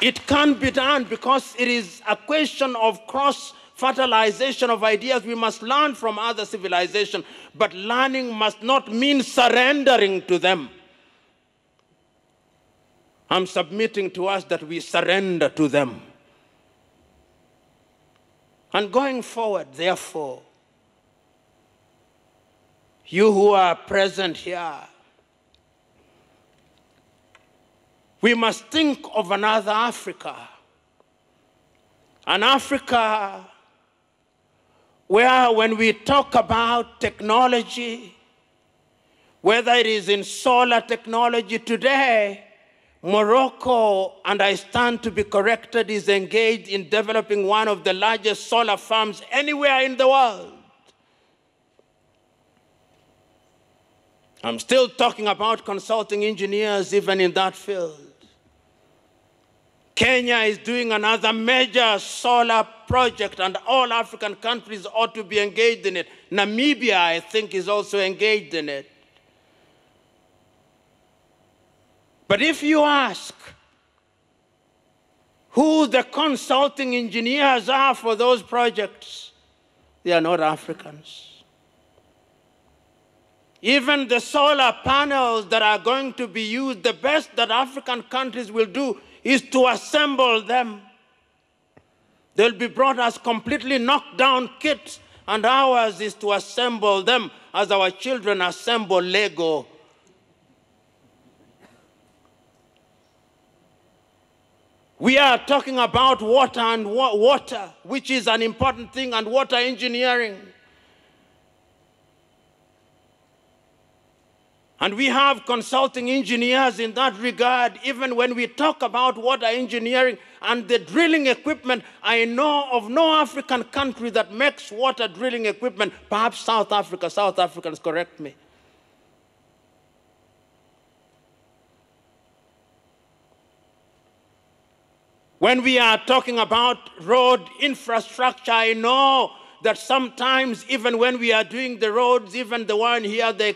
It can be done because it is a question of cross fertilization of ideas. We must learn from other civilizations, but learning must not mean surrendering to them. I'm submitting to us that we surrender to them. And going forward, therefore, you who are present here, we must think of another Africa. An Africa where, when we talk about technology, whether it is in solar technology today, Morocco, and I stand to be corrected, is engaged in developing one of the largest solar farms anywhere in the world. I'm still talking about consulting engineers even in that field. Kenya is doing another major solar project, and all African countries ought to be engaged in it. Namibia, I think, is also engaged in it. But if you ask who the consulting engineers are for those projects, they are not Africans. Even the solar panels that are going to be used, the best that African countries will do is to assemble them. They'll be brought as completely knocked down kits, and ours is to assemble them as our children assemble Lego. We are talking about water and wa water, which is an important thing, and water engineering. And we have consulting engineers in that regard. Even when we talk about water engineering and the drilling equipment, I know of no African country that makes water drilling equipment. Perhaps South Africa. South Africans correct me. When we are talking about road infrastructure, I know that sometimes, even when we are doing the roads, even the one here, the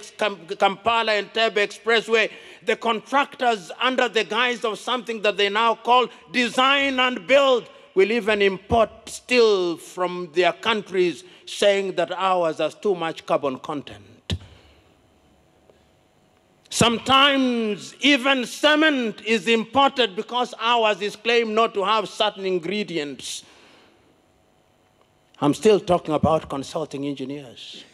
Kampala Entebbe Expressway, the contractors, under the guise of something that they now call design and build, will even import steel from their countries, saying that ours has too much carbon content. Sometimes even cement is imported because ours is claimed not to have certain ingredients I'm still talking about consulting engineers.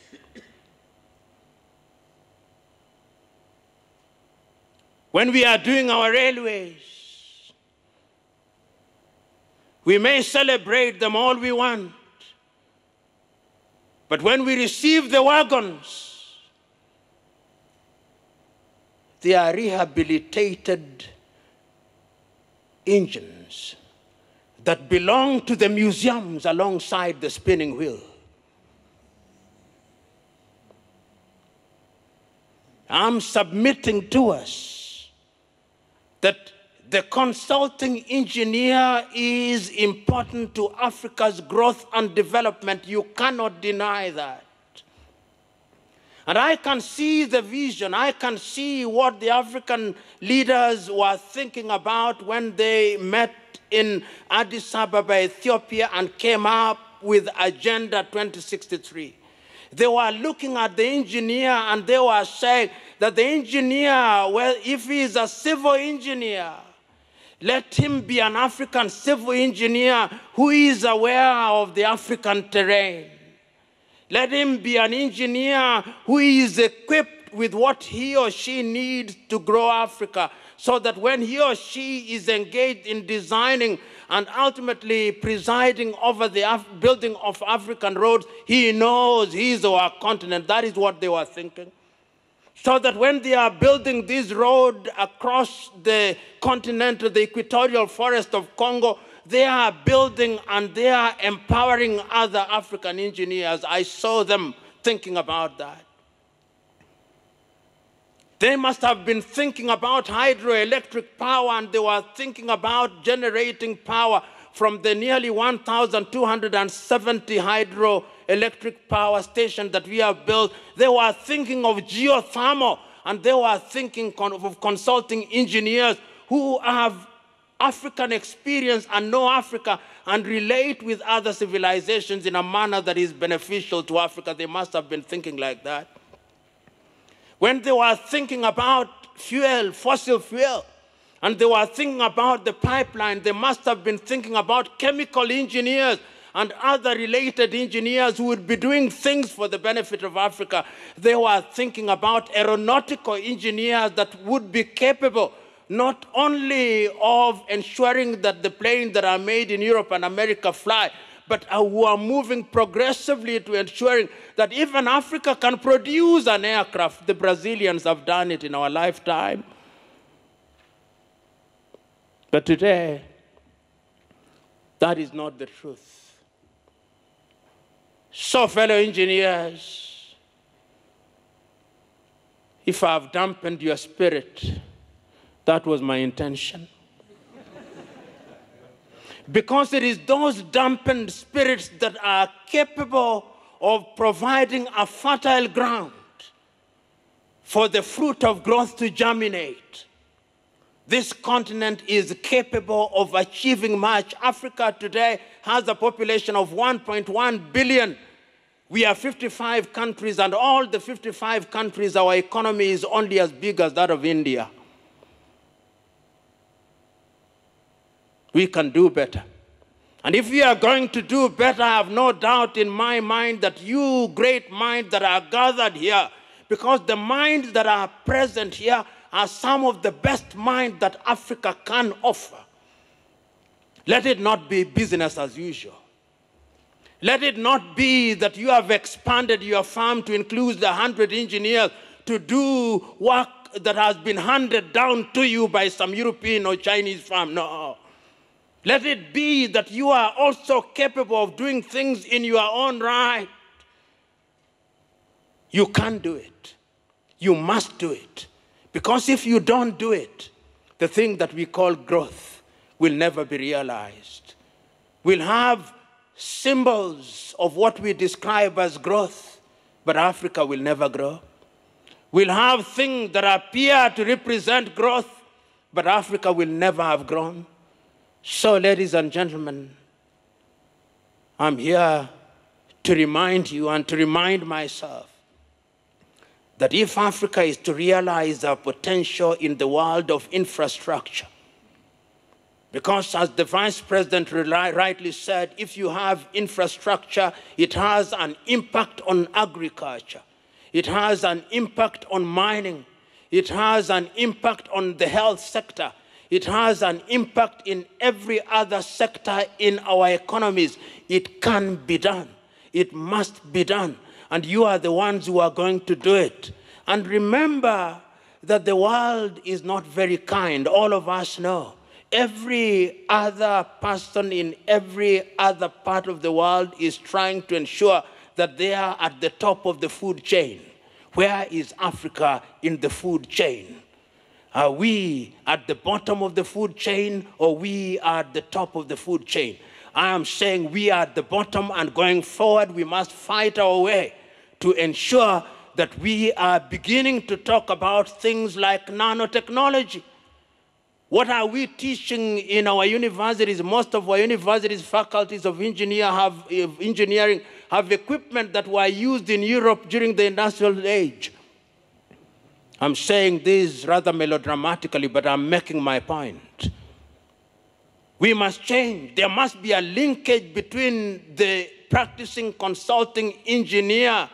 When we are doing our railways, we may celebrate them all we want. But when we receive the wagons, they are rehabilitated engines that belong to the museums alongside the spinning wheel. I'm submitting to us that the consulting engineer is important to Africa's growth and development. You cannot deny that. And I can see the vision. I can see what the African leaders were thinking about when they met in Addis Ababa, Ethiopia, and came up with Agenda 2063. They were looking at the engineer and they were saying that the engineer, well, if he is a civil engineer, let him be an African civil engineer who is aware of the African terrain. Let him be an engineer who is equipped with what he or she needs to grow Africa so that when he or she is engaged in designing and ultimately presiding over the Af building of African roads, he knows he's our continent. That is what they were thinking. So that when they are building this road across the continent, the equatorial forest of Congo, they are building and they are empowering other African engineers. I saw them thinking about that. They must have been thinking about hydroelectric power and they were thinking about generating power from the nearly 1,270 hydroelectric power stations that we have built. They were thinking of geothermal and they were thinking of consulting engineers who have African experience and know Africa and relate with other civilizations in a manner that is beneficial to Africa. They must have been thinking like that. When they were thinking about fuel, fossil fuel, and they were thinking about the pipeline, they must have been thinking about chemical engineers and other related engineers who would be doing things for the benefit of Africa. They were thinking about aeronautical engineers that would be capable not only of ensuring that the planes that are made in Europe and America fly, but uh, who are moving progressively to ensuring that even Africa can produce an aircraft. The Brazilians have done it in our lifetime. But today, that is not the truth. So, fellow engineers, if I've dampened your spirit, that was my intention. Because it is those dampened spirits that are capable of providing a fertile ground for the fruit of growth to germinate. This continent is capable of achieving much. Africa today has a population of 1.1 billion. We are 55 countries, and all the 55 countries, our economy is only as big as that of India. We can do better. And if we are going to do better, I have no doubt in my mind that you great minds that are gathered here, because the minds that are present here are some of the best minds that Africa can offer. Let it not be business as usual. Let it not be that you have expanded your farm to include the 100 engineers to do work that has been handed down to you by some European or Chinese farm. No. Let it be that you are also capable of doing things in your own right. You can do it. You must do it. Because if you don't do it, the thing that we call growth will never be realized. We'll have symbols of what we describe as growth, but Africa will never grow. We'll have things that appear to represent growth, but Africa will never have grown. So, ladies and gentlemen, I'm here to remind you and to remind myself that if Africa is to realize our potential in the world of infrastructure, because as the vice president rightly said, if you have infrastructure, it has an impact on agriculture, it has an impact on mining, it has an impact on the health sector, it has an impact in every other sector in our economies. It can be done. It must be done. And you are the ones who are going to do it. And remember that the world is not very kind. All of us know. Every other person in every other part of the world is trying to ensure that they are at the top of the food chain. Where is Africa in the food chain? Are we at the bottom of the food chain or we are at the top of the food chain? I am saying we are at the bottom and going forward, we must fight our way to ensure that we are beginning to talk about things like nanotechnology. What are we teaching in our universities? Most of our universities, faculties of engineer have, engineering have equipment that were used in Europe during the industrial age. I'm saying this rather melodramatically, but I'm making my point. We must change. There must be a linkage between the practicing consulting engineer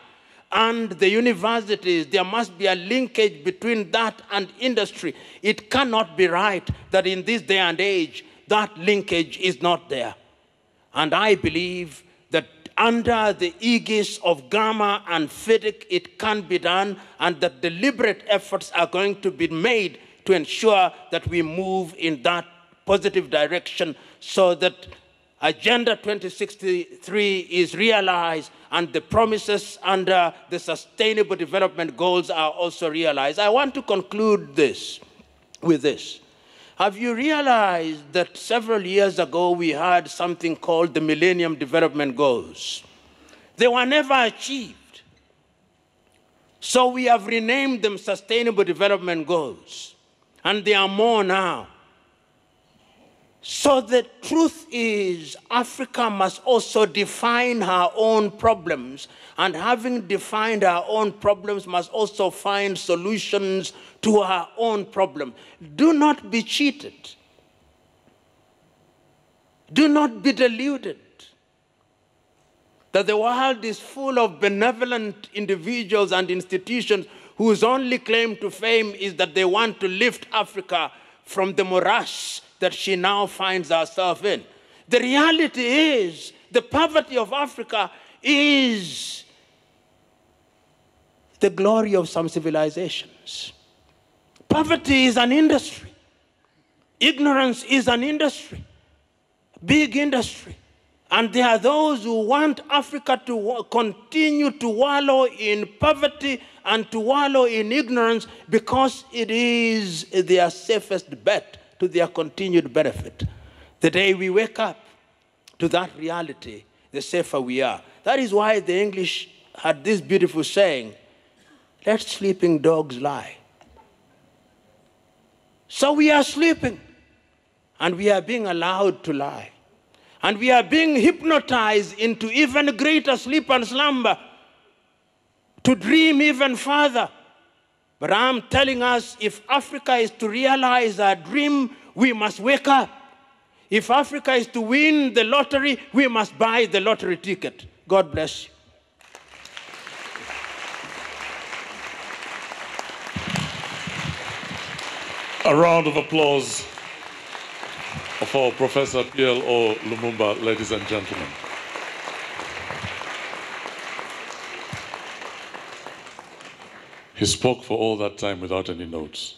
and the universities. There must be a linkage between that and industry. It cannot be right that in this day and age, that linkage is not there. And I believe under the aegis of GAMA and FIDIC, it can be done, and that deliberate efforts are going to be made to ensure that we move in that positive direction so that Agenda 2063 is realized and the promises under the Sustainable Development Goals are also realized. I want to conclude this with this. Have you realized that several years ago we had something called the Millennium Development Goals? They were never achieved. So we have renamed them Sustainable Development Goals, and there are more now. So the truth is, Africa must also define her own problems, and having defined her own problems, must also find solutions to her own problem. Do not be cheated. Do not be deluded that the world is full of benevolent individuals and institutions whose only claim to fame is that they want to lift Africa from the morass that she now finds herself in. The reality is, the poverty of Africa is the glory of some civilizations. Poverty is an industry. Ignorance is an industry, big industry. And there are those who want Africa to continue to wallow in poverty and to wallow in ignorance because it is their safest bet to their continued benefit. The day we wake up to that reality, the safer we are. That is why the English had this beautiful saying let sleeping dogs lie. So we are sleeping and we are being allowed to lie. And we are being hypnotized into even greater sleep and slumber to dream even further. But I'm telling us if Africa is to realize our dream, we must wake up. If Africa is to win the lottery, we must buy the lottery ticket. God bless you. A round of applause for Professor PLO Lumumba, ladies and gentlemen. He spoke for all that time without any notes.